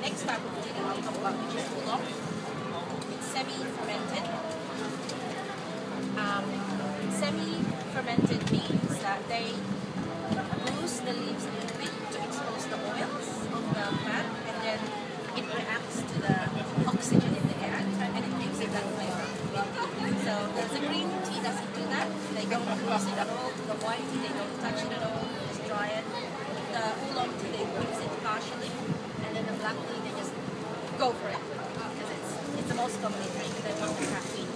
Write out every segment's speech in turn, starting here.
next type of that I'll talk about, which is oolong. It's semi-fermented. Um, semi-fermented means that they bruise the leaves a little bit to expose the oils of the plant, and then it reacts to the oxygen in the air, and it gives it that flavor. So a green tea doesn't do that. They don't bruise it at all. The white tea they don't touch it at all. Just dry it. The oolong tea they bruise it partially, tea they just go for it uh, because it's it's the most common. They want the caffeine.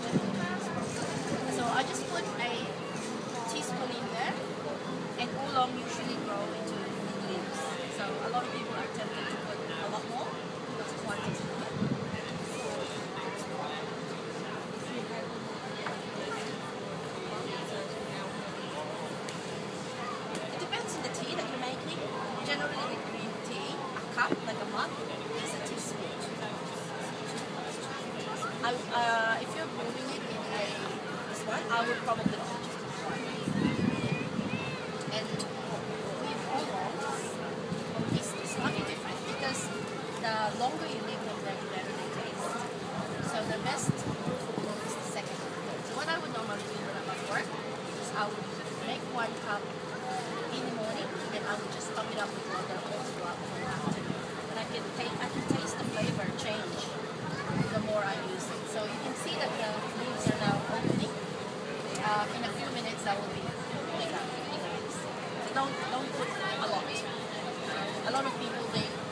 So I just put a teaspoon in there, and oolong usually grow into leaves. So a lot of people are tempted to put a lot more. Just one teaspoon. It depends on the tea that you're making. Generally, with green tea, a like a mug, is a teaspoon. I, uh, if you're brewing it in a, this one, I would probably just. And with oolongs, it's slightly different because the longer you leave them, the better they taste. So the best oolong is the second third. So what I would normally do when I'm at work is I would make one cup in the morning, and I would just top it up with water all throughout the whole afternoon. And I can take, I can taste the flavor change the more I use it. So you can see that the leaves are now opening. Uh, in a few minutes, that will be don't don't put a lot. A lot of people